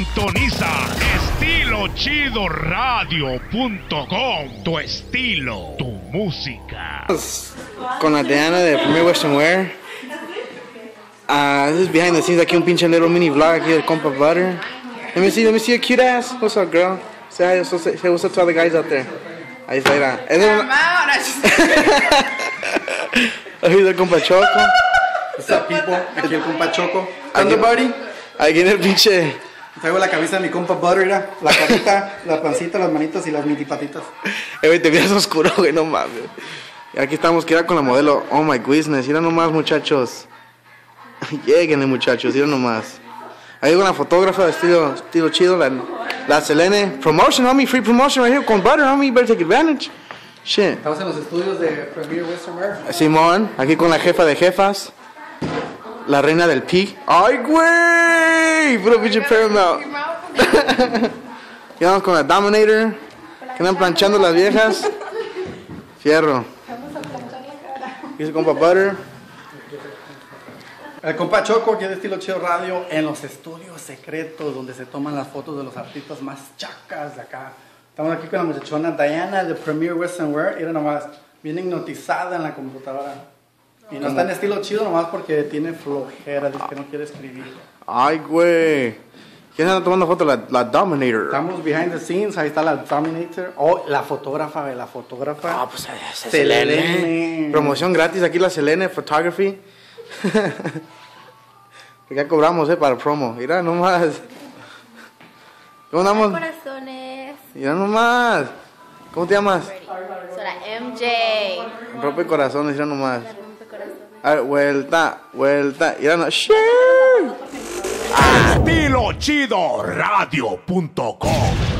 Sintoniza estilochidoradio.com. Tu estilo, tu música. Con la Diana de Premier Western Wear. Ah, this is behind the scenes aquí un pinche little mini vlog aquí del compa Butter. Let me see, let me see your cute ass. What's up, girl? Say, hi, say, say what's up to all the guys out there. Ahí está, mira. Es una- Ahí está el compa Choco. What's up, people? Aquí el compa Choco. Aquí- ¿Dónde, buddy? Ahí viene el pinche. Traigo la cabeza de mi compa Butter. La carita, la pancita, las manitas y las mitipatitas. Eh, güey, te miras oscuro, güey, no mames. Y aquí estamos, que era con la modelo. Oh my goodness, mira nomás, muchachos. Lléguenle, muchachos, mira nomás. Ahí con la fotógrafa de estilo, estilo chido, la, la Selene. Promotion, homie, free promotion right here con Butter, homie, you better take advantage. Shit. Estamos en los estudios de Premier Western Wear. Simón, aquí con la jefa de jefas. La reina del pi. ¡Ay, güey! Puro pinche Paramount. Y vamos con la Dominator. Que andan planchando las viejas. Fierro. Y ese compa Butter. El compa Choco, aquí de Estilo Chido Radio, en los estudios secretos donde se toman las fotos de los artistas más chacas de acá. Estamos aquí con la muchachona Diana de Premier Western Wear. Mira nomás, bien hipnotizada en la computadora. Y no está en estilo chido nomás porque tiene flojera, dice que no quiere escribir. Ay, güey. ¿Quién anda tomando foto? La, la Dominator. Estamos behind the scenes, ahí está la Dominator. Oh, la fotógrafa, la fotógrafa. Ah, pues esa Selene. Selene. Promoción gratis aquí la Selene Photography. ya cobramos, eh, para el promo. Mira nomás. ¿Cómo andamos? Corazones. Mira nomás. ¿Cómo te llamas? Soy la MJ. Rompe corazones, mira nomás. A ver, vuelta, vuelta. Mira no. ¡Shit! Estilochidoradio.com.